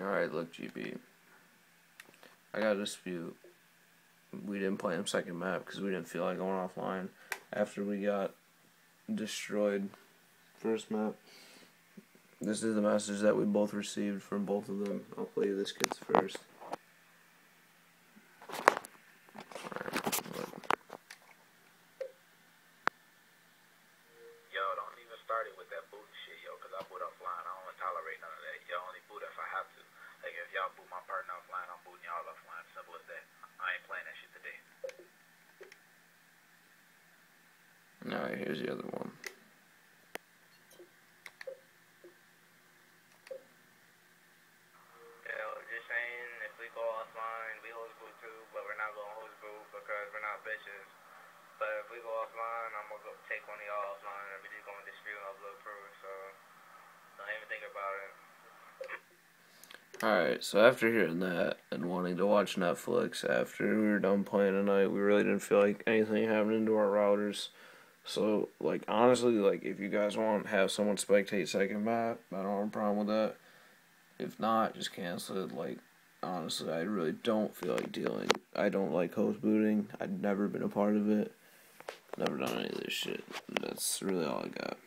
Alright, look, GB. I got a dispute. We didn't play him second map because we didn't feel like going offline after we got destroyed first map. This is the message that we both received from both of them. I'll play this kid's first. One. just saying, if we go offline, boot host boot because we're not bitches. But if we go offline, I'm gonna go take one of y'all offline and we just gonna dispute and upload proof, so don't even think about it. Alright, so after hearing that and wanting to watch Netflix after we were done playing tonight, we really didn't feel like anything happening to our routers. So, like, honestly, like, if you guys want to have someone spectate second map, I don't have a problem with that. If not, just cancel it. Like, honestly, I really don't feel like dealing. I don't like host booting. I've never been a part of it. Never done any of this shit. That's really all I got.